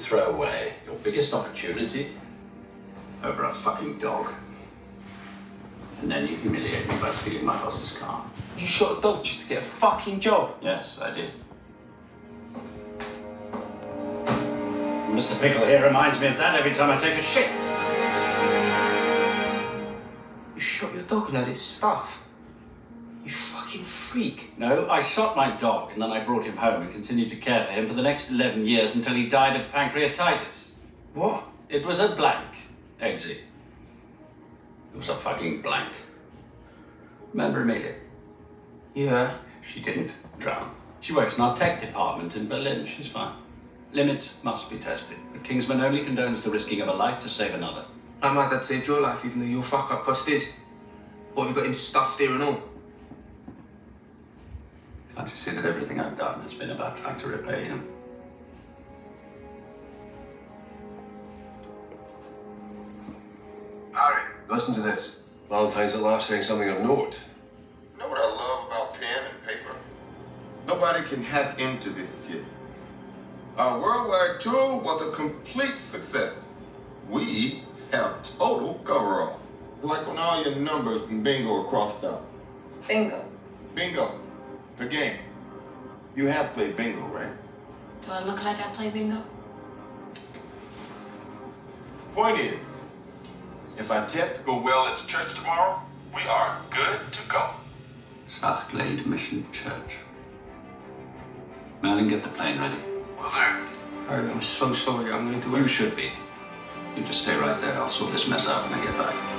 throw away your biggest opportunity over a fucking dog. And then you humiliate me by stealing my boss's car. You shot a dog just to get a fucking job. Yes, I did. Mr. Pickle here reminds me of that every time I take a shit. You shot your dog and had it stuffed. Fucking freak. No, I shot my dog and then I brought him home and continued to care for him for the next 11 years until he died of pancreatitis. What? It was a blank, Eggsy. It was a fucking blank. Remember Amelia? Yeah. She didn't drown. She works in our tech department in Berlin. She's fine. Limits must be tested. But Kingsman only condones the risking of a life to save another. My my dad saved your life even though your fuck up cost his. What have you got him stuffed here and all? Can't you see that everything I've done has been about trying to repay him? Harry, listen to this. Valentine's at last saying something of note. You know what I love about pen and paper? Nobody can hack into this shit. Our worldwide tour was a complete success. We have total cover-all. Like when all your numbers in bingo are crossed out. Bingo. Bingo. The game. You have played bingo, right? Do I look like I play bingo? Point is, if our tests go well at the church tomorrow, we are good to go. South Glade Mission Church. Merlin, get the plane ready. Will do. Harry, I'm so sorry. I'm gonna do You should be. You just stay right there. I'll sort this mess out when I get back.